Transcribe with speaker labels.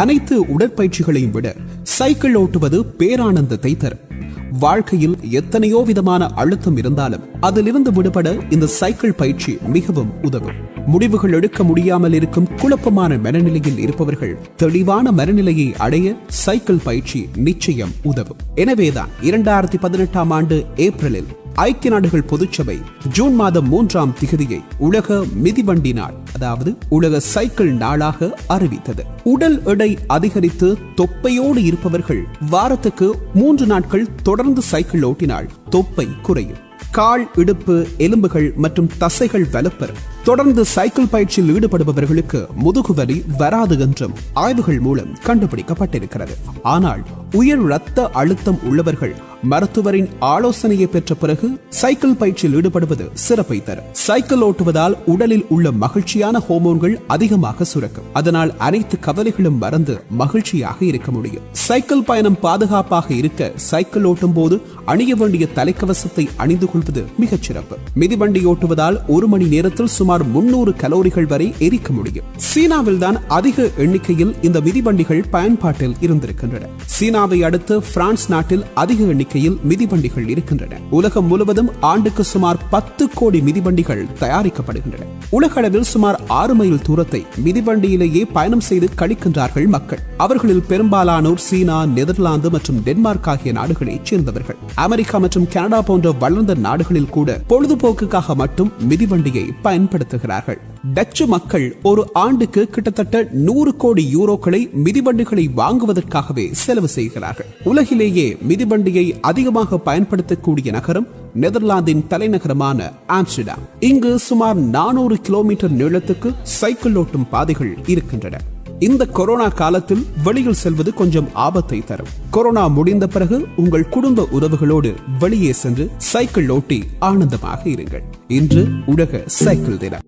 Speaker 1: அனைத்து உடற்பயிற்சிகளையும் விட சைக்கிள் ஓட்டுவது பேரானந்தத்தை தரும். வாழ்க்கையில் எத்தனையோ விதமான அழுத்தம் இருந்தாலும் அதிலிருந்து விடுபட இந்த சைக்கிள் பயிற்சி மிகவும் உதவும். முடிவுகள் எடுக்க முடியாமல் இருக்கும் குழப்பமான மனநிலையில் இருப்பவர்கள் தெளிவான மனநிலையை அடைய சைக்கிள் பயிற்சி நிச்சயம் உதவும். எனவேதான் இரண்டாயிரத்தி பதினெட்டாம் ஆண்டு ஏப்ரலில் ஐக்கிய நாடுகள் பொதுச்சபை ஜூன் மாதம் மூன்றாம் திகதியை உலக மிதிவண்டி நாள் அதாவது உலக சைக்கிள் நாளாக அறிவித்தது. உடல் எடை அதிகரித்து தொப்பையோடு இருப்பவர்கள் வாரத்துக்கு மூன்று நாட்கள் தொடர்ந்து சைக்கிள் ஓட்டினால் தொப்பை குறையும். கால் இடுப்பு எலும்புகள் மற்றும் தசைகள் வலுப்பெறும். தொடர்ந்து சைக்கிள் பயிற்சியில் ஈடுபடுபவர்களுக்கு முதுகுவலி வராது என்றும் ஆய்வுகள் மூலம் கண்டுபிடிக்கப்பட்டிருக்கிறது. ஆனால் உயர் இரத்த அழுத்தம் உள்ளவர்கள் மருத்துவரின் ஆலோசனையை பெற்ற பிறகு சைக்கிள் பயிற்சியில் ஈடுபடுவது சிறப்பை தரும். சைக்கிள் ஓட்டுவதால் உடலில் உள்ள மகிழ்ச்சியான ஹோமோன்கள் அதிகமாக சுரக்கும். அதனால் அனைத்து கவலைகளும் மறந்து மகிழ்ச்சியாக இருக்க முடியும். சைக்கிள் பயணம் பாதுகாப்பாக இருக்க சைக்கிள் ஓட்டும் போது அணிய வேண்டிய தலைக்கவசத்தை அணிந்து கொள்வது மிகச் சிறப்பு. மிதிவண்டி ஓட்டுவதால் ஒரு மணி நேரத்தில் சுமார் முன்னூறு கலோரிகள் வரை எரிக்க முடியும். சீனாவில் தான் அதிக எண்ணிக்கையில் இந்த மிதிவண்டிகள் பயன்பாட்டில் இருந்திருக்கின்றன. சீனாவை அடுத்து பிரான்ஸ் நாட்டில் அதிக எண்ணிக்கை எண்ணிக்கையில் மிதிவண்டிகள் இருக்கின்றன. உலகம் முழுவதும் ஆண்டுக்கு சுமார் பத்து கோடி மிதிவண்டிகள் தயாரிக்கப்படுகின்றன. உலக அளவில் சுமார் ஆறு மைல் தூரத்தை மிதிவண்டியிலேயே பயணம் செய்து கழிக்கின்றார்கள் மக்கள். அவர்களில் பெரும்பாலானோர் சீனா நெதர்லாந்து மற்றும் டென்மார்க் ஆகிய நாடுகளைச் சேர்ந்தவர்கள். அமெரிக்கா மற்றும் கனடா போன்ற வளர்ந்த நாடுகளில் கூட பொழுதுபோக்குக்காக மட்டும் மிதிவண்டியை பயன்படுத்துகிறார்கள். டச்சு மக்கள் ஒரு ஆண்டுக்கு கிட்டத்தட்ட நூறு கோடி யூரோக்களை மிதிவண்டிகளை வாங்குவதற்காகவே செலவு செய்கிறார்கள். உலகிலேயே மிதிவண்டியை அதிகமாக பயன்படுத்தக்கூடிய நகரம் நெதர்லாந்தின் தலைநகரமான ஆம்ஸ்டர்டாம். இங்கு சுமார் நானூறு கிலோமீட்டர் நீளத்துக்கு சைக்கிள் ஓட்டும் பாதைகள் இருக்கின்றன. இந்த கொரோனா காலத்தில் வெளியில் செல்வது கொஞ்சம் ஆபத்தை தரும். கொரோனா முடிந்த பிறகு உங்கள் குடும்ப உறவுகளோடு வெளியே சென்று சைக்கிள் ஓட்டி ஆனந்தமாக இருங்கள். இன்று உலக சைக்கிள் தினம்.